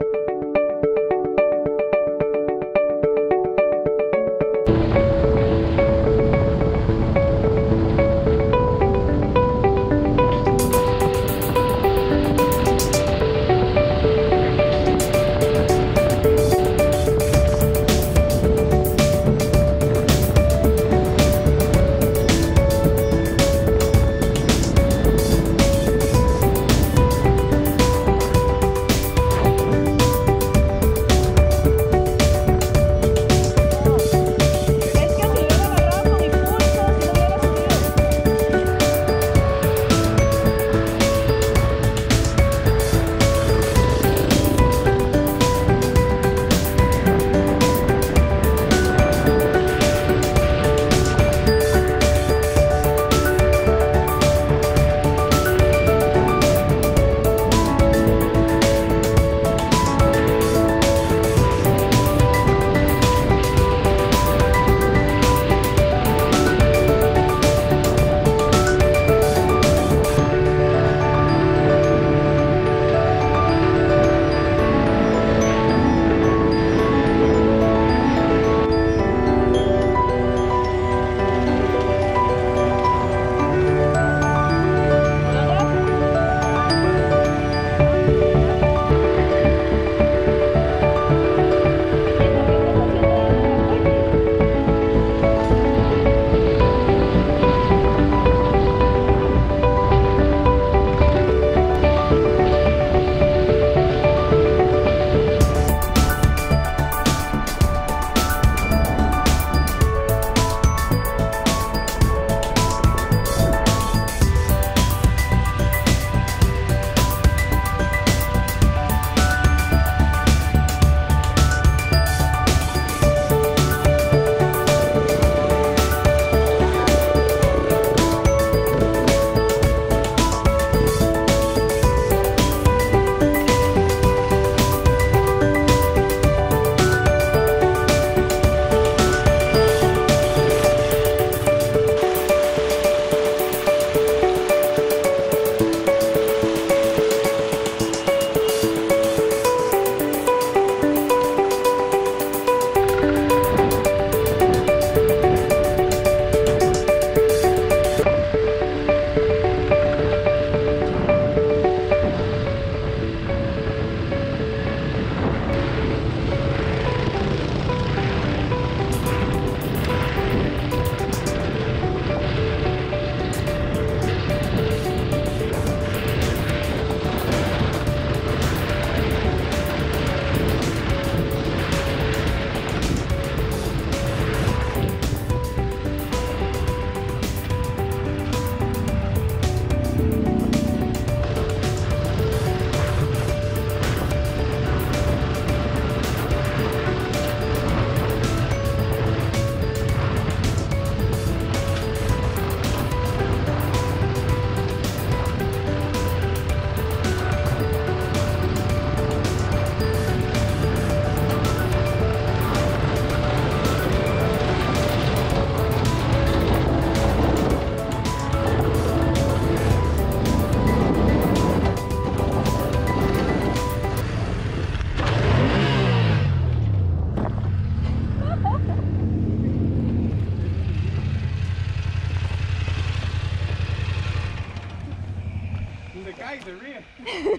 you eyes are real.